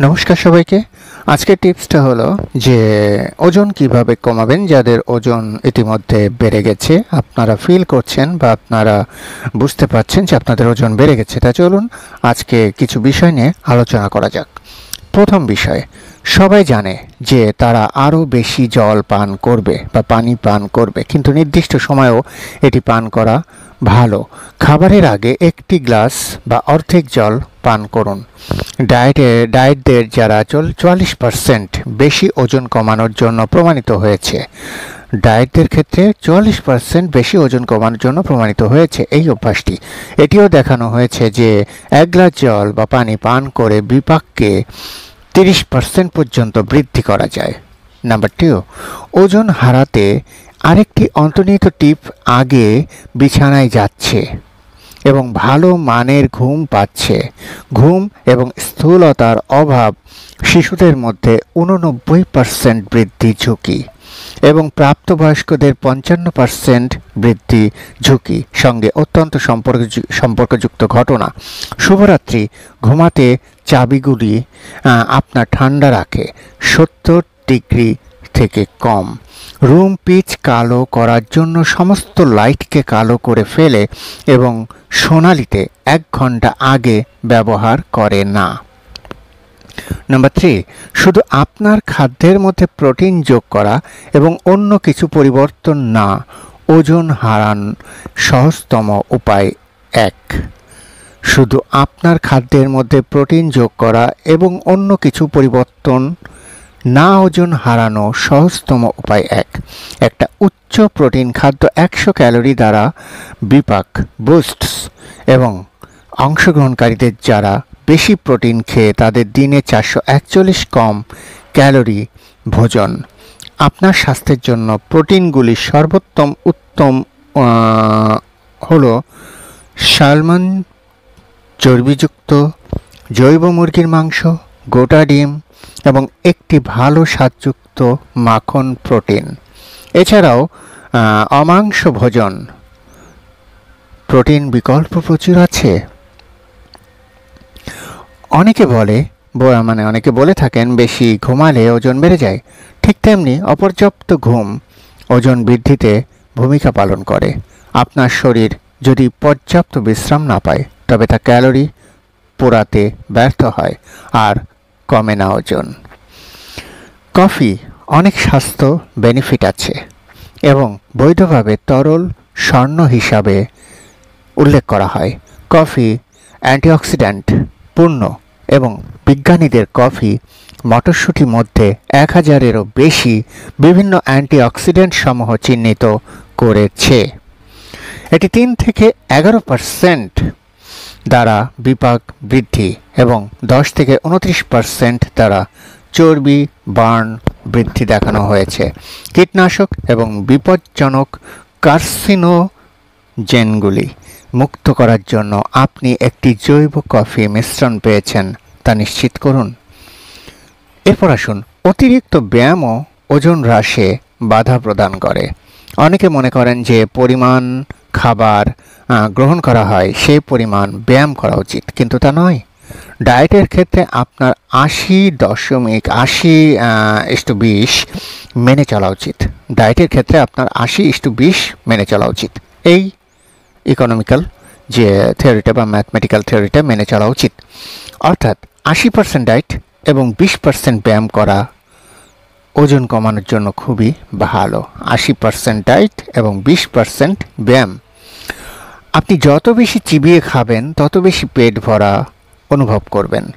নমস্কার সবাইকে। আজকের টিপসটা হলো যে, ওজন কীভাবে কমাবেন যাদের ওজন ইতিমধ্যে বেড়ে গেছে, আপনারা ফিল করছেন বা আপনারা বুঝতে পারছেন যে আপনাদের ওজন বেড়ে গেছে। তা চলুন আজকে কিছু বিষয় নিয়ে আলোচনা করা যাক। প্রথম বিষয়, সবাই জানে যে তারা আরও বেশি জল পান করবে বা পানি পান করবে, কিন্তু নির্দিষ্ট সময়েও এটি পান করা ভালো। খাবারের আগে একটি গ্লাস বা অর্ধেক জল পান করুন। ডায়েটে, ডায়েটদের যারা চল, চুয়াল্লিশ পার্সেন্ট বেশি ওজন কমানোর জন্য প্রমাণিত হয়েছে। ডায়েটদের ক্ষেত্রে চুয়াল্লিশ পার্সেন্ট বেশি ওজন কমানোর জন্য প্রমাণিত হয়েছে এই অভ্যাসটি। এটিও দেখানো হয়েছে যে এক গ্লাস জল বা পানি পান করে বিপাককে তিরিশ পার্সেন্ট পর্যন্ত বৃদ্ধি করা যায়। নাম্বার টু ওজন হারাতে আরেকটি অন্তর্নিহিত টিপ আগে বিছানায় যাচ্ছে। এবং ভালো মানের ঘুম পাচ্ছে। ঘুম এবং স্থূলতার অভাব শিশুদের মধ্যে উননব্বই পার্সেন্ট বৃদ্ধি ঝুঁকি এবং প্রাপ্তবয়স্কদের পঞ্চান্ন পার্সেন্ট বৃদ্ধি ঝুঁকি সঙ্গে অত্যন্ত সম্পর্ক সম্পর্কযুক্ত ঘটনা। শুভরাত্রি। ঘুমাতে চাবিগুলি আপনার ঠান্ডা রাখে। সত্তর ডিগ্রি থেকে কম। রুম পিচ কালো করার জন্য সমস্ত লাইটকে কালো করে ফেলে এবং সোনালিতে এক ঘণ্টা আগে ব্যবহার করে না। নাম্বার থ্রি, শুধু আপনার খাদ্যের মধ্যে প্রোটিন যোগ করা এবং অন্য কিছু পরিবর্তন না, ওজন হারান সহজতম উপায় এক। শুধু আপনার খাদ্যের মধ্যে প্রোটিন যোগ করা এবং অন্য কিছু পরিবর্তন না ওজন হারানো সহজতম উপায় এক। একটা উচ্চ প্রোটিন খাদ্য একশো ক্যালোরি দ্বারা বিপাক, বুস্টস এবং অংশগ্রহণকারীদের যারা বেশি প্রোটিন খেয়ে তাদের দিনে চারশো একচল্লিশ কম ক্যালোরি ভোজন। আপনার স্বাস্থ্যের জন্য প্রোটিনগুলি সর্বোত্তম উত্তম হলো সালমন, চর্বিযুক্ত, জৈব মুরগির মাংস, গোটা ডিম এবং একটি ভালো স্বাদযুক্ত মাখন প্রোটিন। এছাড়াও অমাংস ভোজন। প্রোটিন বিকল্প প্রচুর আছে। অনেকে বলে মানে অনেকে বলে থাকেন, বেশি ঘুমালে ওজন বেড়ে যায়। ঠিক তেমনি অপর্যাপ্ত ঘুম ওজন বৃদ্ধিতে ভূমিকা পালন করে। আপনার শরীর যদি পর্যাপ্ত বিশ্রাম না পায়, তবে তা ক্যালোরি পোড়াতে ব্যর্থ হয়। আর কমে না ওজন। কফি অনেক স্বাস্থ্য বেনিফিট আছে এবং বৈধভাবে তরল স্বর্ণ হিসাবে উল্লেখ করা হয়। কফি অ্যান্টিঅক্সিডেন্ট পূর্ণ এবং বিজ্ঞানীদের কফি মটরশুঁটির মধ্যে এক হাজারেরও বেশি বিভিন্ন অ্যান্টিঅক্সিডেন্ট সমূহ চিহ্নিত করেছে। এটি তিন থেকে এগারো পারসেন্ট দ্বারা বিপাক বৃদ্ধি এবং দশ থেকে উনত্রিশ পার্সেন্ট দ্বারা চর্বি, বার্ন বৃদ্ধি দেখানো হয়েছে। কীটনাশক এবং বিপজ্জনক কার্সিনোজেনগুলি মুক্ত করার জন্য আপনি একটি জৈব কফি মিশ্রণ পেয়েছেন, তা নিশ্চিত করুন। এরপর আসুন, অতিরিক্ত ব্যায়ামও ওজন হ্রাসে বাধা প্রদান করে। অনেকে মনে করেন যে পরিমাণ খাবার গ্রহণ করা হয়, সেই পরিমাণ ব্যায়াম করা উচিত। কিন্তু তা নয়। ডায়েটের ক্ষেত্রে আপনার আশি দশমিক আশি ইস্টু বিশ মেনে চলা উচিত। ডায়েটের ক্ষেত্রে আপনার আশি ইস্টু বিশ মেনে চলা উচিত। এই ইকোনমিক্যাল যে থিওরিটা বা ম্যাথমেটিক্যাল থিওরিটা মেনে চলা উচিত। অর্থাৎ আশি পার্সেন্ট ডায়েট এবং বিশ পার্সেন্ট ব্যায়াম করা ওজন কমানোর জন্য খুবই ভালো। আশি পার্সেন্ট ডায়েট এবং বিশ পার্সেন্ট ব্যায়াম। আপনি যত বেশি চিবিয়ে খাবেন, তত বেশি পেট ভরা অনুভব করবেন।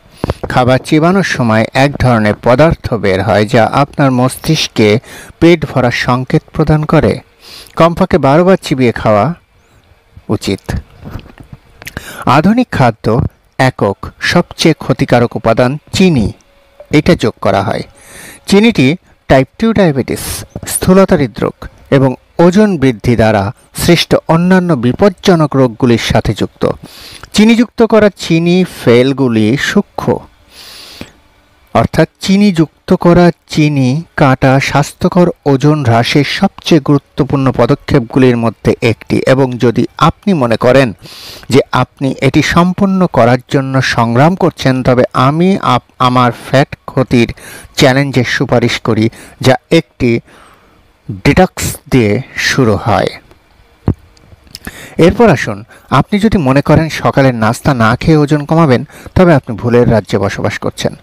খাবার চিবানোর সময় এক ধরনের পদার্থ বের হয় যা আপনার মস্তিষ্কে পেট ভরার সংকেত প্রদান করে। কমপক্ষে বারোবার চিবিয়ে খাওয়া উচিত। আধুনিক খাদ্য একক, সবচেয়ে ক্ষতিকারক উপাদান চিনি। এটা যোগ করা হয়। চিনিটি টাইপ টু ডায়াবেটিস স্থূলতা হৃদরোগ এবং ওজন বৃদ্ধি দ্বারা সৃষ্ট অন্যান্য বিপজ্জনক রোগগুলির সাথে যুক্ত। চিনিযুক্ত করা চিনি ফেলগুলি সূক্ষ্ম। অর্থাৎ চিনি যুক্ত করা চিনি কাটা স্বাস্থ্যকর ওজন হ্রাসের সবচেয়ে গুরুত্বপূর্ণ পদক্ষেপগুলির মধ্যে একটি এবং যদি আপনি মনে করেন যে আপনি এটি সম্পূর্ণ করার জন্য সংগ্রাম করছেন, তবে আমি আমার ফ্যাট ক্ষতির চ্যালেঞ্জের সুপারিশ করি, যা একটি ডিটক্স দিয়ে শুরু হয়। এরপর আসুন, আপনি যদি মনে করেন সকালের নাস্তা না খেয়ে ওজন কমাবেন, তবে আপনি ভুলের রাজ্যে বসবাস করছেন।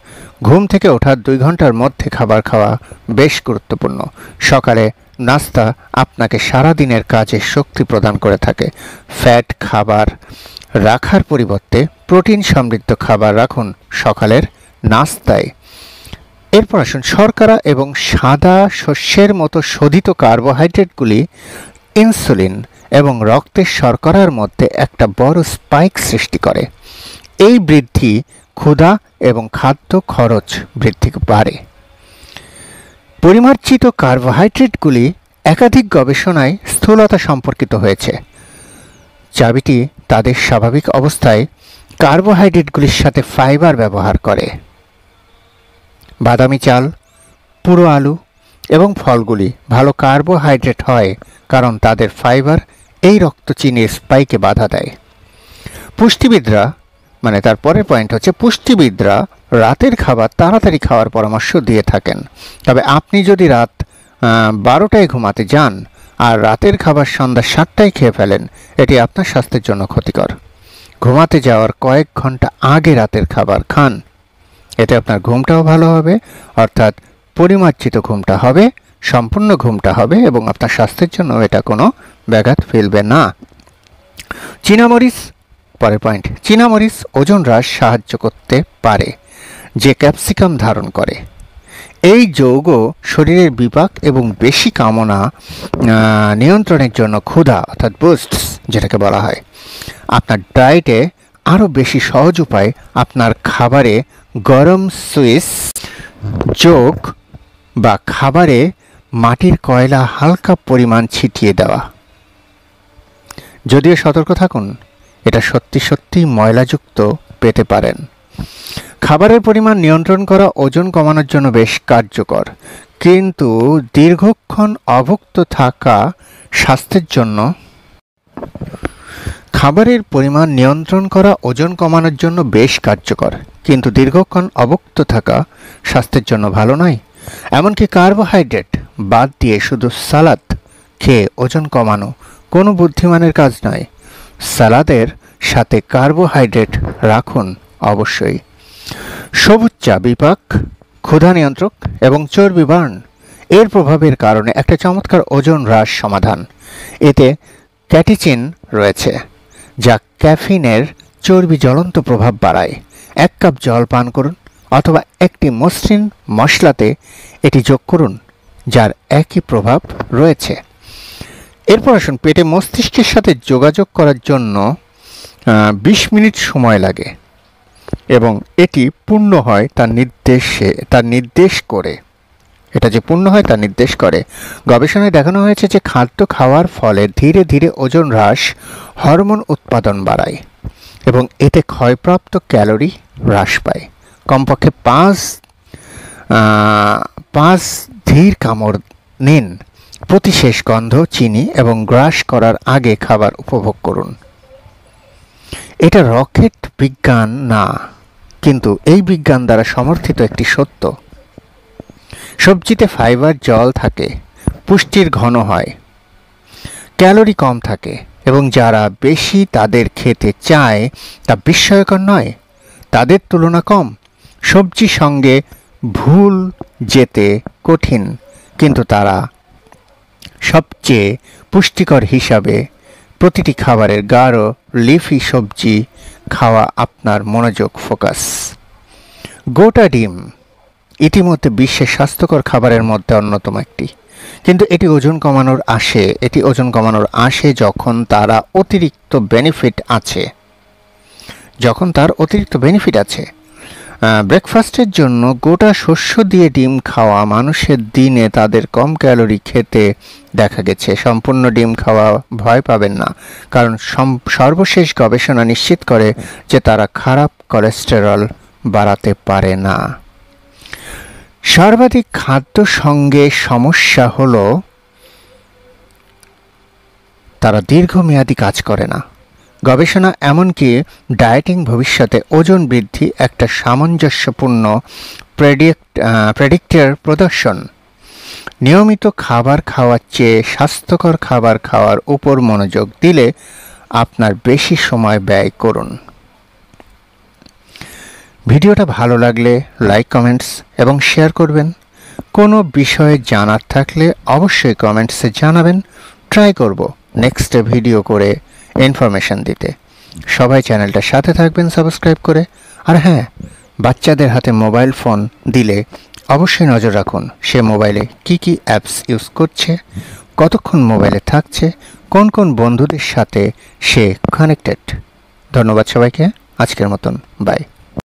ঘুম থেকে ওঠার দুই ঘণ্টার মধ্যে খাবার খাওয়া বেশ গুরুত্বপূর্ণ। সকালে নাস্তা আপনাকে সারা দিনের কাজে শক্তি প্রদান করে থাকে। ফ্যাট, খাবার রাখার পরিবর্তে প্রোটিন সমৃদ্ধ খাবার রাখুন সকালের নাস্তায়। এরপর আসুন, শর্করা এবং সাদা শস্যের মতো শোধিত কার্বোহাইড্রেটগুলি ইনসুলিন এবং রক্তের শর্করার মধ্যে একটা বড় স্পাইক সৃষ্টি করে। এই বৃদ্ধি ক্ষুধা এবং খাদ্য খরচ বৃদ্ধি বাড়ে পরিমার্জিত কার্বোহাইড্রেটগুলি একাধিক গবেষণায় স্থূলতা সম্পর্কিত হয়েছে। চাবিটি তাদের স্বাভাবিক অবস্থায় কার্বোহাইড্রেটগুলির সাথে ফাইবার ব্যবহার করে। বাদামি চাল, পুরো আলু এবং ফলগুলি ভালো কার্বোহাইড্রেট হয় কারণ তাদের ফাইবার এই রক্তচিনির স্পাইকে বাধা দেয়। পুষ্টিবিদরা মানে তার পরের পয়েন্ট হচ্ছে পুষ্টিবিদরা রাতের খাবার তাড়াতাড়ি খাওয়ার পরামর্শ দিয়ে থাকেন। তবে আপনি যদি রাত বারোটায় ঘুমাতে যান আর রাতের খাবার সন্ধ্যা সাতটায় খেয়ে ফেলেন, এটি আপনার স্বাস্থ্যের জন্য ক্ষতিকর। ঘুমাতে যাওয়ার কয়েক ঘণ্টা আগে রাতের খাবার খান। এতে আপনার ঘুমটাও ভালো হবে, অর্থাৎ পরিমার্জিত ঘুমটা হবে, সম্পূর্ণ ঘুমটা হবে এবং আপনার স্বাস্থ্যের জন্য এটা কোনো ব্যাঘাত ফেলবে না। চীনামরিচ, পরের পয়েন্ট চীনামরিচ ওজন হ্রাস সাহায্য করতে পারে, যে ক্যাপসিকাম ধারণ করে। এই যৌগ শরীরের বিপাক এবং বেশি কামনা নিয়ন্ত্রণের জন্য ক্ষুধা, অর্থাৎ বুস্টস যেটাকে বলা হয়। আপনার ডায়েটে আরও বেশি সহজ উপায় আপনার খাবারে গরম সুইস যোগ বা খাবারে মাটির কয়লা হালকা পরিমাণ ছিটিয়ে দেওয়া। যদিও সতর্ক থাকুন, এটা সত্যি সত্যি ময়লাযুক্ত পেতে পারেন। খাবারের পরিমাণ নিয়ন্ত্রণ করা ওজন কমানোর জন্য বেশ কার্যকর, কিন্তু দীর্ঘক্ষণ অভুক্ত থাকা স্বাস্থ্যের জন্য খাবারের পরিমাণ নিয়ন্ত্রণ করা ওজন কমানোর জন্য বেশ কার্যকর, কিন্তু দীর্ঘক্ষণ অবক্ত থাকা স্বাস্থ্যের জন্য ভালো নয়। এমনকি কার্বোহাইড্রেট বাদ দিয়ে শুধু সালাদ খেয়ে ওজন কমানো কোনো বুদ্ধিমানের কাজ নয়। সালাদের সাথে কার্বোহাইড্রেট রাখুন অবশ্যই। সবুজ চা বিপাক, ক্ষুধা নিয়ন্ত্রক এবং চর্বি বার্ন, এর প্রভাবের কারণে একটা চমৎকার ওজন হ্রাস সমাধান। এতে ক্যাটিচিন রয়েছে। যা ক্যাফিনের চর্বি জ্বলন্ত প্রভাব বাড়ায়। এক কাপ জল পান করুন অথবা একটি মসৃণ মশলাতে এটি যোগ করুন, যার একই প্রভাব রয়েছে। এরপর আসুন, পেটে মস্তিষ্কের সাথে যোগাযোগ করার জন্য বিশ মিনিট সময় লাগে এবং এটি পূর্ণ হয় তার নির্দেশে, তার নির্দেশ করে। এটা যে পূর্ণ হয় তা নির্দেশ করে। গবেষণায় দেখানো হয়েছে যে খাদ্য খাওয়ার ফলে ধীরে ধীরে ওজন হ্রাস, হরমোন উৎপাদন বাড়ায় এবং এতে ক্ষয়প্রাপ্ত ক্যালোরি হ্রাস পায়। কমপক্ষে পাঁচ পাঁচ ধীর কামড় নিন। প্রতি শেষ গন্ধ, চিনি এবং গ্রাস করার আগে খাবার উপভোগ করুন। এটা রকেট বিজ্ঞান না, কিন্তু এই বিজ্ঞান দ্বারা সমর্থিত একটি সত্য। সবজিতে ফাইবার জল থাকে, পুষ্টির ঘন হয় ক্যালোরি কম থাকে, এবং যারা বেশি তাদের খেতে চায় তা বিস্ময়কর নয়, তাদের তুলনা কম। সবজি সঙ্গে ভুল যেতে কঠিন, কিন্তু তারা সবচেয়ে পুষ্টিকর হিসাবে প্রতিটি খাবারের গাঢ় লিফি সবজি খাওয়া আপনার মনোযোগ ফোকাস গোটা ডিম ইতিমধ্যে বিশ্বের স্বাস্থ্যকর খাবারের মধ্যে অন্যতম একটি। কিন্তু এটি ওজন কমানোর আসে, এটি ওজন কমানোর আসে যখন তারা অতিরিক্ত বেনিফিট আছে। যখন তার অতিরিক্ত বেনিফিট আছে। ব্রেকফাস্টের জন্য গোটা শস্য দিয়ে ডিম খাওয়া মানুষের দিনে তাদের কম ক্যালোরি খেতে দেখা গেছে। সম্পূর্ণ ডিম খাওয়া ভয় পাবেন না। কারণ সর্বশেষ গবেষণা নিশ্চিত করে যে তারা খারাপ কোলেস্টেরল বাড়াতে পারে না। সর্বাধিক খাদ্য সঙ্গে সমস্যা হলো, তারা দীর্ঘমেয়াদী কাজ করে না। গবেষণা এমনকি ডায়েটিং ভবিষ্যতে ওজন বৃদ্ধি একটা সামঞ্জস্যপূর্ণ প্রেডিক্ট প্রেডিক্টের প্রদর্শন। নিয়মিত খাবার খাওয়ার চেয়ে স্বাস্থ্যকর খাবার খাওয়ার উপর মনোযোগ দিলে আপনার বেশি সময় ব্যয় করুন। ভিডিওটা ভালো লাগলে লাইক, কমেন্টস এবং শেয়ার করবেন। কোনো বিষয়ে জানার থাকলে অবশ্যই কমেন্টসে জানাবেন। ট্রাই করব নেক্সট ভিডিও করে ইনফরমেশন দিতে। সবাই চ্যানেলটার সাথে থাকবেন, সাবস্ক্রাইব করে। আর হ্যাঁ বাচ্চাদের হাতে মোবাইল ফোন দিলে অবশ্যই নজর রাখুন সে মোবাইলে কি কি অ্যাপস ইউজ করছে, কতক্ষণ মোবাইলে থাকছে, কোন কোন বন্ধুদের সাথে সে কানেক্টেড। ধন্যবাদ সবাইকে। আজকের মতন, বাই।